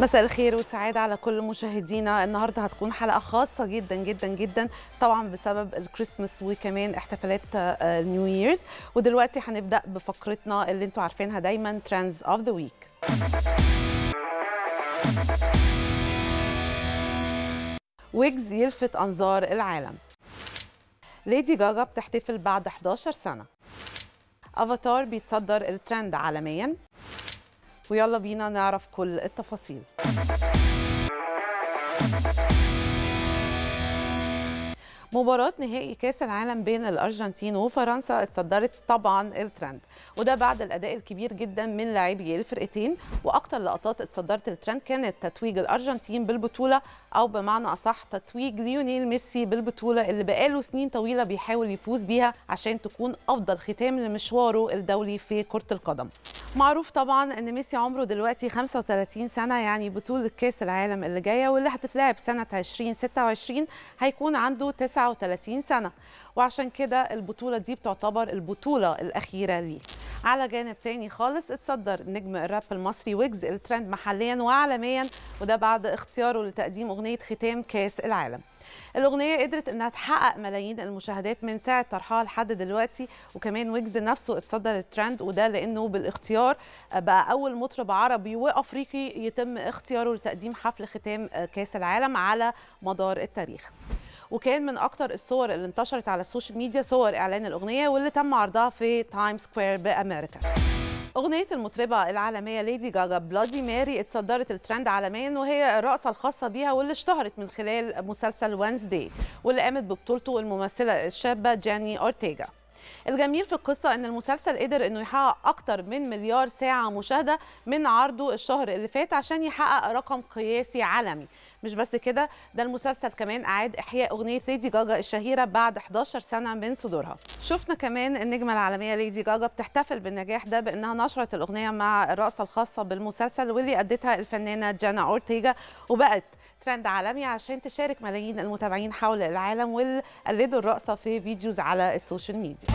مساء الخير والسعادة على كل مشاهدينا. النهاردة هتكون حلقة خاصة جدا جدا جدا طبعا بسبب الكريسماس وكمان احتفالات ال New Year's. ودلوقتي هنبدأ بفقرتنا اللي أنتوا عارفينها دايما Trends of the Week ويجز يلفت أنظار العالم. ليدي جاجا بتحتفل بعد 11 سنة. افاتار بيتصدر الترند عالميا. ويلا بينا نعرف كل التفاصيل. مباراة نهائي كأس العالم بين الأرجنتين وفرنسا اتصدرت طبعا الترند وده بعد الأداء الكبير جدا من لاعبي الفرقتين وأكتر لقطات اتصدرت الترند كانت تتويج الأرجنتين بالبطولة أو بمعنى أصح تتويج ليونيل ميسي بالبطولة اللي بقاله سنين طويلة بيحاول يفوز بيها عشان تكون أفضل ختام لمشواره الدولي في كرة القدم. معروف طبعا إن ميسي عمره دلوقتي 35 سنة يعني بطولة كأس العالم اللي جاية واللي هتتلعب سنة 2026 هيكون عنده 39 سنة. وعشان كده البطولة دي بتعتبر البطولة الأخيرة ليه. على جانب تاني خالص اتصدر نجم الراب المصري ويجز الترند محليا وعالميا وده بعد اختياره لتقديم أغنية ختام كاس العالم الأغنية قدرت إنها تحقق ملايين المشاهدات من ساعة طرحها لحد دلوقتي وكمان ويجز نفسه اتصدر الترند وده لأنه بالإختيار بقى أول مطرب عربي وأفريقي يتم اختياره لتقديم حفل ختام كأس العالم على مدار التاريخ. وكان من أكتر الصور اللي انتشرت على ال social media صور إعلان الأغنية واللي تم عرضها في Times Square بأمريكا أغنية المطربة العالمية ليدي جاجا Bloody Mary اتصدرت الترند عالميا وهي الرقصة الخاصة بيها واللي اشتهرت من خلال مسلسل Wednesday واللي قامت ببطولته الممثلة الشابة جينا أورتيجا الجميل في القصة إن المسلسل قدر إنه يحقق أكتر من مليار ساعة مشاهدة من عرضه الشهر اللي فات عشان يحقق رقم قياسي عالمي. مش بس كده ده المسلسل كمان اعاد إحياء أغنية ليدي جاجا الشهيرة بعد 11 سنة من صدورها. شفنا كمان النجمة العالمية ليدي جاجا بتحتفل بالنجاح ده بأنها نشرت الأغنية مع الرقصه الخاصة بالمسلسل واللي ادتها الفنانة جينا أورتيجا وبقت ترند عالمي عشان تشارك ملايين المتابعين حول العالم واللي قلدوا الرقصة في videos على ال social media.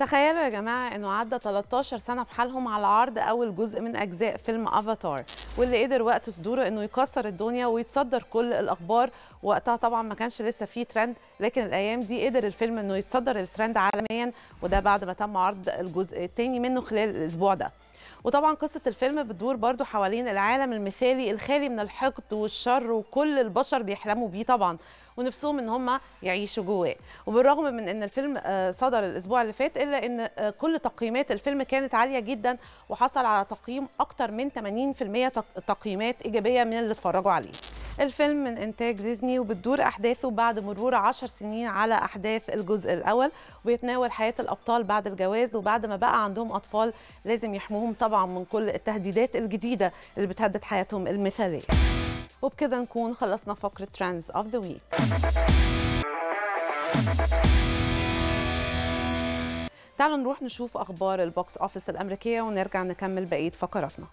تخيلوا يا جماعة إنه عدى 13 سنة بحالهم على عرض أول جزء من أجزاء فيلم افاتار واللي قدر وقت صدوره إنه يكسر الدنيا ويتصدر كل الأخبار. وقتها طبعا ما كانش لسه فيه ترند لكن الأيام دي قدر الفيلم إنه يتصدر الترند عالميا وده بعد ما تم عرض الجزء الثاني منه خلال الأسبوع ده. وطبعا قصة الفيلم بتدور برضو حوالين العالم المثالي الخالي من الحقد والشر وكل البشر بيحلموا بيه طبعا ونفسهم إن هم يعيشوا جواه. وبالرغم من إن الفيلم صدر الأسبوع اللي فات إلا إن كل تقييمات الفيلم كانت عالية جدا وحصل على تقييم أكتر من 80% تقييمات إيجابية من اللي اتفرجوا عليه. الفيلم من إنتاج ديزني وبتدور أحداثه بعد مرور 10 سنين على أحداث الجزء الأول وبيتناول حياة الأبطال بعد الجواز وبعد ما بقى عندهم أطفال لازم يحموهم طبعا من كل التهديدات الجديدة اللي بتهدد حياتهم المثالية. وبكده نكون خلصنا فقرة Trends of the Week تعالوا نروح نشوف أخبار ال box office الأمريكية ونرجع نكمل بقية فقراتنا.